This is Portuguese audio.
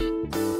Música